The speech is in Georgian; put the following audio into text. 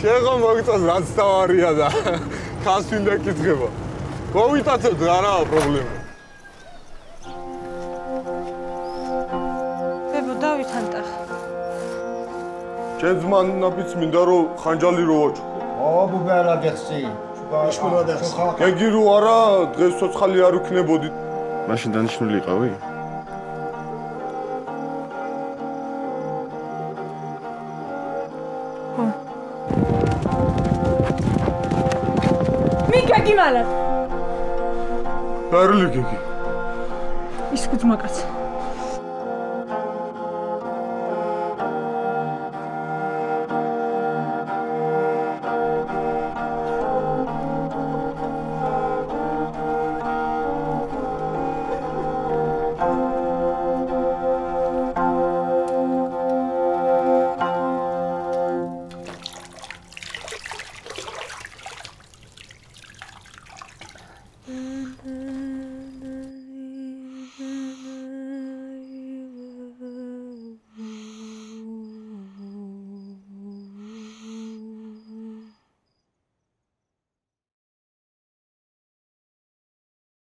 შეხო მოგწოს რაც თავარია და ხას მინდა კითხება. მოვიტაცოთ რა რა პრობლემა. ბებო დავითანტახ. ჩემს მანაფიც მინდა რომ ხანჯალი რო ვაჭრო. აბუ ბალა გეხსი. შუბა და გეგი რო არა დღეს ცოცხალი არ ვქნებოდი. მაშინ დანიშნული იყავი? ማለት? አይደል? ይስኩት መቃት Mm-hmm.